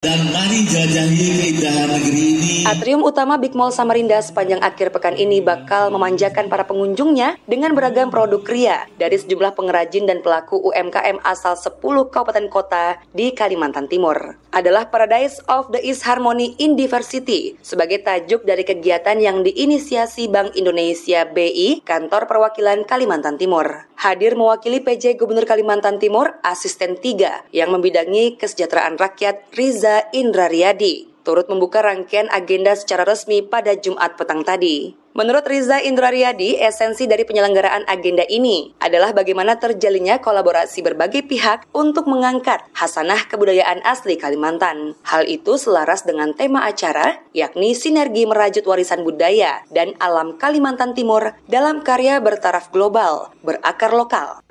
Dan mari jajahi keindahan negeri ini. Atrium utama Big Mall Samarinda sepanjang akhir pekan ini bakal memanjakan para pengunjungnya dengan beragam produk kria dari sejumlah pengrajin dan pelaku UMKM asal 10 kabupaten kota di Kalimantan Timur. Adalah Paradise of the East Harmony in Diversity sebagai tajuk dari kegiatan yang diinisiasi Bank Indonesia BI, Kantor Perwakilan Kalimantan Timur. Hadir mewakili PJ Gubernur Kalimantan Timur, Asisten 3 yang membidangi kesejahteraan rakyat Riza Indra Riyadi turut membuka rangkaian agenda secara resmi pada Jumat petang tadi. Menurut Riza Indra Riyadi, esensi dari penyelenggaraan agenda ini adalah bagaimana terjalinnya kolaborasi berbagai pihak untuk mengangkat hasanah kebudayaan asli Kalimantan. Hal itu selaras dengan tema acara, yakni sinergi merajut warisan budaya dan alam Kalimantan Timur dalam karya bertaraf global, berakar lokal.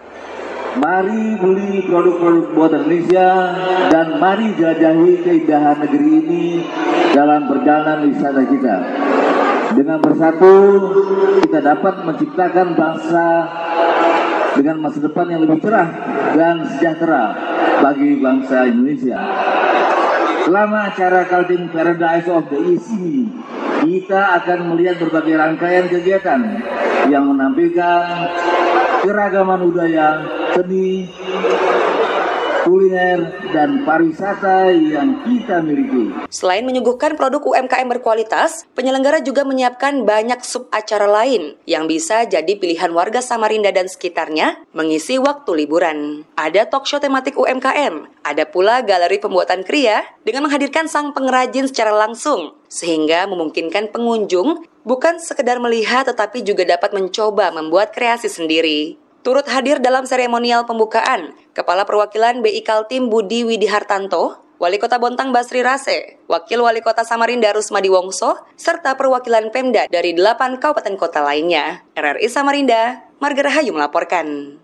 Mari beli produk-produk buatan Indonesia dan mari jajahi keindahan negeri ini dalam perjalanan wisata kita. Dengan bersatu kita dapat menciptakan bangsa dengan masa depan yang lebih cerah dan sejahtera bagi bangsa Indonesia. Selama acara Kaltim Paradise of the East ini, kita akan melihat berbagai rangkaian kegiatan yang menampilkan keragaman budaya, seni, kuliner, dan pariwisata yang kita miliki. Selain menyuguhkan produk UMKM berkualitas, penyelenggara juga menyiapkan banyak sub acara lain yang bisa jadi pilihan warga Samarinda dan sekitarnya mengisi waktu liburan. Ada talk show tematik UMKM, ada pula galeri pembuatan kria dengan menghadirkan sang pengrajin secara langsung, sehingga memungkinkan pengunjung bukan sekedar melihat tetapi juga dapat mencoba membuat kreasi sendiri. Turut hadir dalam seremonial pembukaan, Kepala Perwakilan BI Kaltim Budi Widihartanto, Wali Kota Bontang Basri Rase, Wakil Wali Kota Samarinda Rusmadi Wongso, serta perwakilan Pemda dari delapan kabupaten kota lainnya. RRI Samarinda, Marga Rahayu melaporkan.